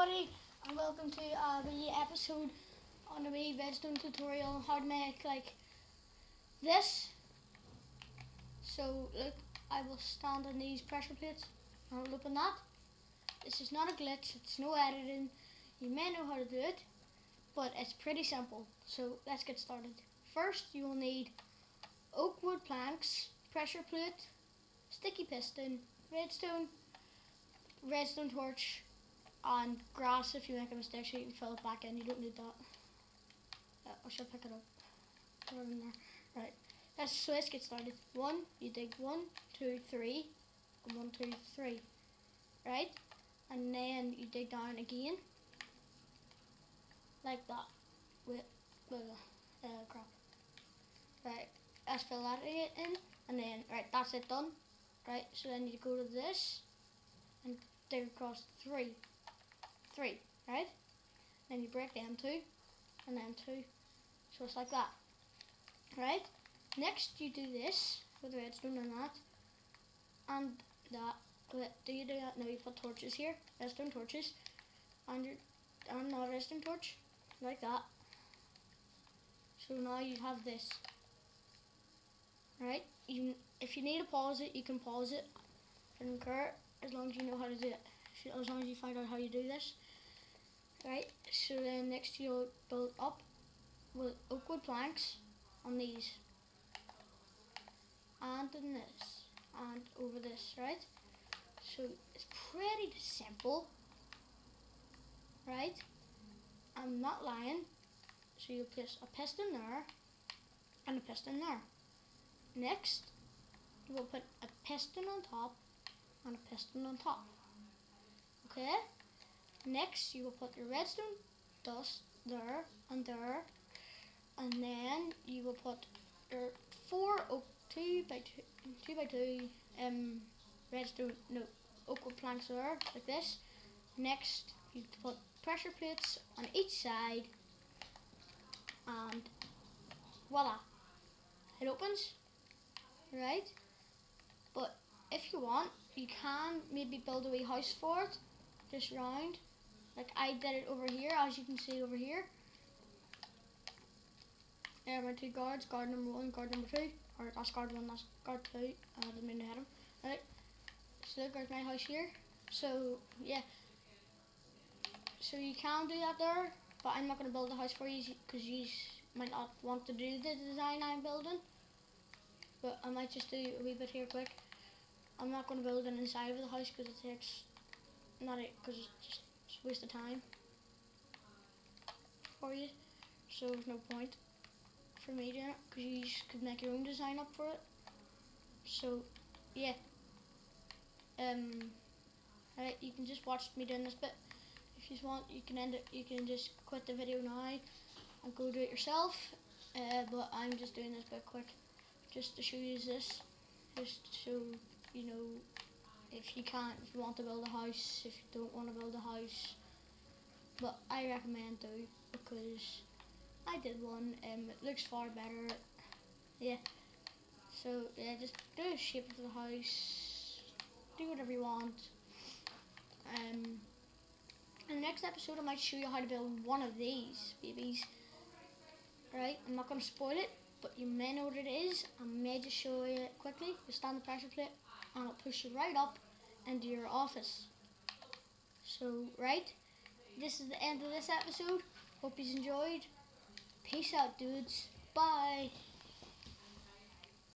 everybody and welcome to uh, the episode on the redstone tutorial on how to make like this. So look, I will stand on these pressure plates and I'll open that. This is not a glitch, it's no editing. You may know how to do it, but it's pretty simple. So let's get started. First you will need oak wood planks, pressure plate, sticky piston, redstone, redstone torch, and grass if you make a mistake so you can fill it back in. You don't need that. Uh, I shall pick it up. Put it in there. Right. Let's, so let's get started. One, you dig one, two, three, and one, two, three. Right? And then you dig down again. Like that. With, with uh, crap. Right. Let's fill that in. And then, right, that's it done. Right, so then you go to this and dig across three three, right? Then you break down two, and then two. So it's like that, right? Next you do this with redstone and that, and that. Do you do that? Now you put torches here, redstone torches, and your and another redstone torch, like that. So now you have this, right? You if you need to pause it, you can pause it. and don't as long as you know how to do it. As long as you find out how you do this. Right, so then next you'll build up with oak wood planks on these. And on this. And over this, right? So it's pretty simple. Right? I'm not lying. So you place a piston there and a piston there. Next, you will put a piston on top and a piston on top. Okay? Next, you will put your redstone dust there and there, and then you will put your four oak two by two, two by two um redstone no oak planks there like this. Next, you put pressure plates on each side, and voila, it opens. Right, but if you want, you can maybe build a wee house for it, just round. Like I did it over here, as you can see over here. There are my two guards, guard number one, guard number two. Or that's guard one, that's guard two. I didn't mean to hit him. Right. So there's my house here. So yeah. So you can do that there, but I'm not going to build a house for you because you might not want to do the design I'm building. But I might just do a wee bit here quick. I'm not going to build an inside of the house because it takes, not it, because it's just waste of time for you. So there's no point for me doing it because you could make your own design up for it. So yeah. Um right, you can just watch me doing this bit. If you want you can end it you can just quit the video now and go do it yourself. Uh, but I'm just doing this bit quick just to show you this. Just so you know if you can't, if you want to build a house, if you don't want to build a house. But I recommend do because I did one and it looks far better. Yeah. So yeah, just do a shape of the house. Do whatever you want. Um, in the next episode I might show you how to build one of these babies. Right, I'm not going to spoil it, but you may know what it is. I may just show you it quickly. You stand the pressure plate and it'll push you right up into your office. So, right, this is the end of this episode. Hope you enjoyed. Peace out, dudes. Bye.